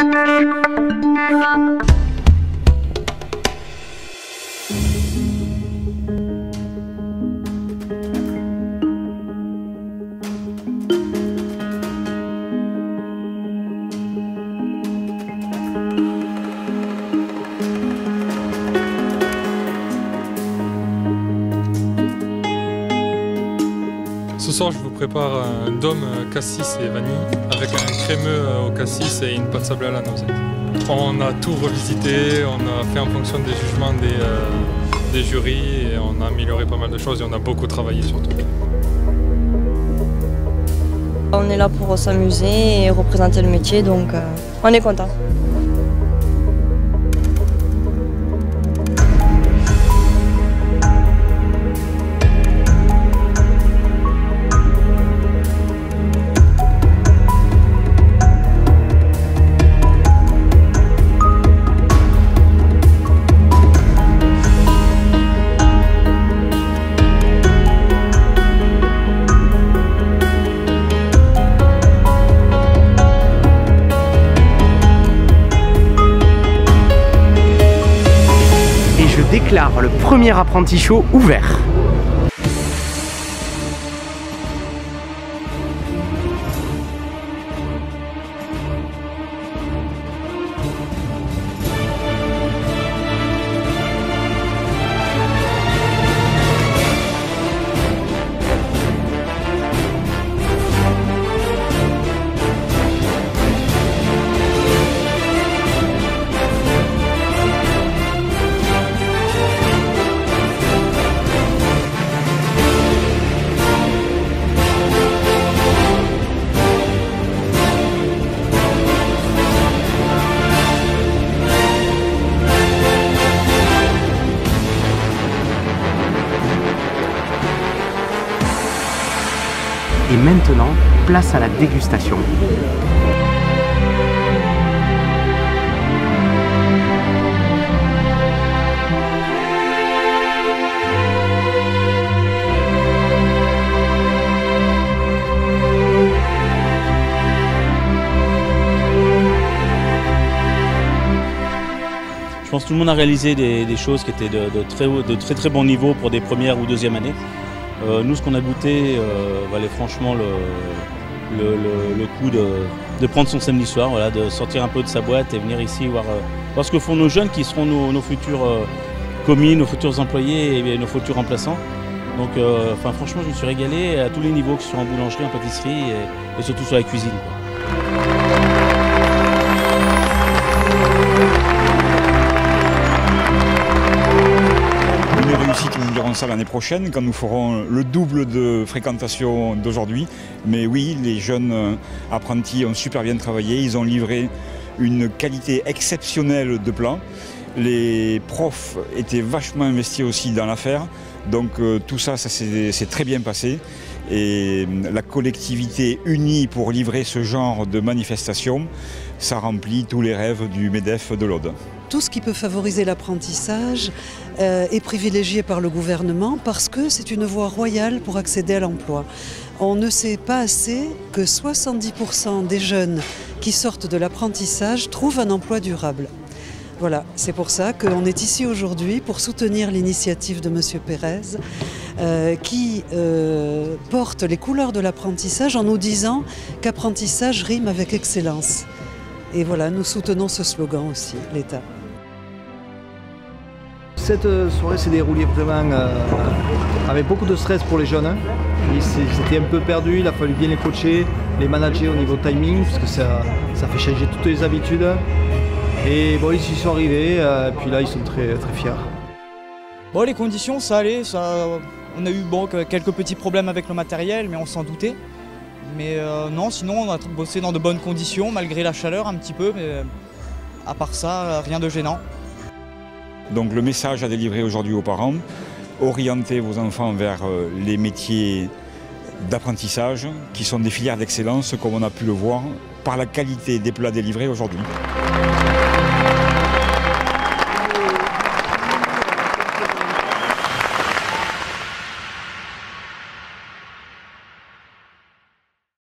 Ce je vous prépare un dôme cassis et vanille avec un crémeux au cassis et une pâte sablée à la noisette. On a tout revisité, on a fait en fonction des jugements des, euh, jurys et on a amélioré pas mal de choses et on a beaucoup travaillé surtout. On est là pour s'amuser et représenter le métier, donc euh, on est content. Le premier apprenti show ouvert. Et maintenant, place à la dégustation. Je pense que tout le monde a réalisé des, choses qui étaient de, très, de très très bon niveau pour des premières ou deuxième années. Euh, nous, ce qu'on a goûté euh, valait franchement le, le, coup de, prendre son samedi soir, voilà, de sortir un peu de sa boîte et venir ici voir, euh, ce que font nos jeunes qui seront nos, futurs commis, nos futurs employés et nos futurs remplaçants. Donc, franchement, je me suis régalé à tous les niveaux, que ce soit en boulangerie, en pâtisserie et, surtout sur la cuisine. Une réussite, nous dirons ça l'année prochaine, quand nous ferons le double de fréquentation d'aujourd'hui. Mais oui, les jeunes euh, apprentis ont super bien travaillé, ils ont livré une qualité exceptionnelle de plans. Les profs étaient vachement investis aussi dans l'affaire, donc euh, tout ça, ça s'est s'est très bien passé. Et euh, la collectivité unie pour livrer ce genre de manifestation, ça remplit tous les rêves du MEDEF de l'Aude. Tout ce qui peut favoriser l'apprentissage euh, est privilégié par le gouvernement parce que c'est une voie royale pour accéder à l'emploi. On ne sait pas assez que 70% des jeunes qui sortent de l'apprentissage trouvent un emploi durable. Voilà, c'est pour ça qu'on est ici aujourd'hui pour soutenir l'initiative de M. Pérez euh, qui euh, porte les couleurs de l'apprentissage en nous disant qu'apprentissage rime avec excellence. Et voilà, nous soutenons ce slogan aussi, l'État. Cette soirée s'est déroulée vraiment euh, avec beaucoup de stress pour les jeunes. hein. Ils étaient un peu perdus, il a fallu bien les coacher, les manager au niveau timing, parce que ça, fait changer toutes les habitudes. Et bon, ils y sont arrivés, euh, puis là, ils sont très, très fiers. Bon, les conditions, ça allait. On a eu quelques petits problèmes avec le matériel, mais on s'en doutait. Mais euh, non, sinon, on a bossé dans de bonnes conditions, malgré la chaleur un petit peu. Mais euh, à part ça, euh, rien de gênant. Donc le message à délivrer aujourd'hui aux parents, orientez vos enfants vers euh, les métiers d'apprentissage qui sont des filières d'excellence comme on a pu le voir par la qualité des plats délivrés aujourd'hui.